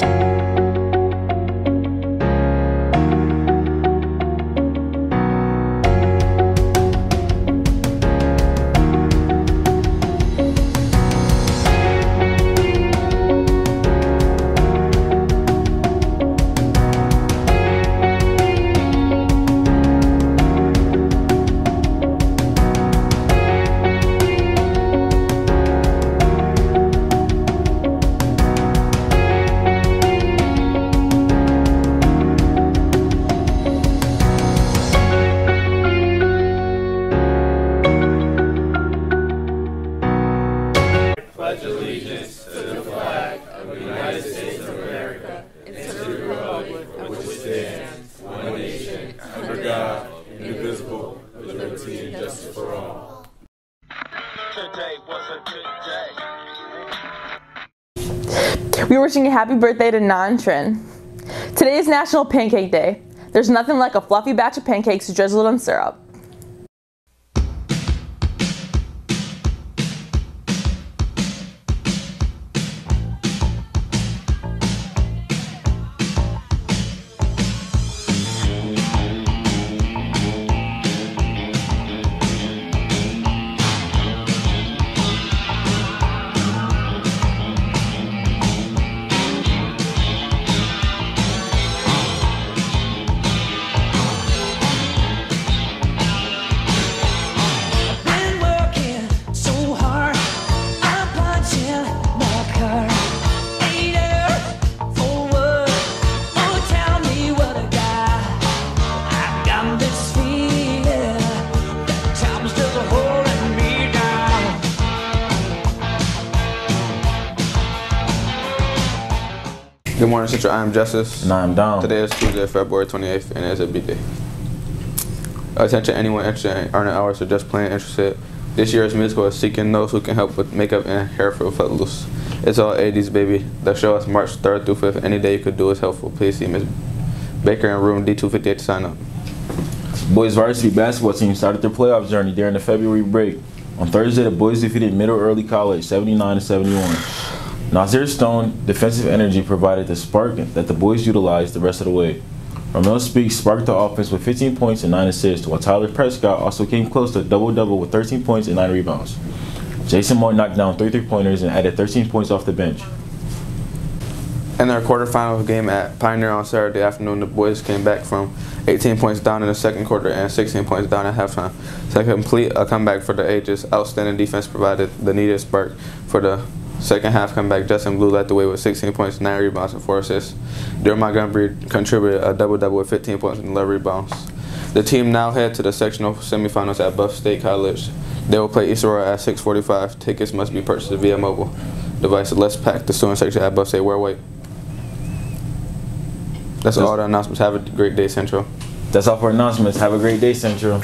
God, were wishing a happy birthday to Nan Nantrin. Today is National Pancake Day. There's nothing like a fluffy batch of pancakes drizzled in syrup. Good morning, Central. I'm Justice. And I'm Dom. Today is Tuesday, February 28th, and it's a big day. Attention anyone interested in earning hours or just plain interested. This year's musical is seeking those who can help with makeup and hair for footloose. It's all 80s, baby. The show is March 3rd through 5th. Any day you could do is helpful. Please see Ms. Baker in room D258 to sign up. Boys varsity basketball team started their playoff journey during the February break. On Thursday, the boys defeated Middle Early College 79 to 71. Nasir Stone defensive energy provided the spark that the boys utilized the rest of the way. Romel Speaks sparked the offense with 15 points and 9 assists, while Tyler Prescott also came close to a double-double with 13 points and 9 rebounds. Jason Moore knocked down 3 three-pointers and added 13 points off the bench. In their quarterfinal game at Pioneer on Saturday afternoon, the boys came back from 18 points down in the second quarter and 16 points down at halftime. To complete a comeback for the ages, outstanding defense provided the needed spark for the Second half comeback, Justin Blue led the way with 16 points, 9 rebounds, and 4 assists. Darren Montgomery contributed a double-double with 15 points and 11 rebounds. The team now head to the sectional semifinals at Buff State College. They will play East Aurora at 6:45. Tickets must be purchased via mobile device. Let's pack the student section at Buff State. Where Wear white. That's all the announcements. Have a great day, Central. That's all for announcements. Have a great day, Central.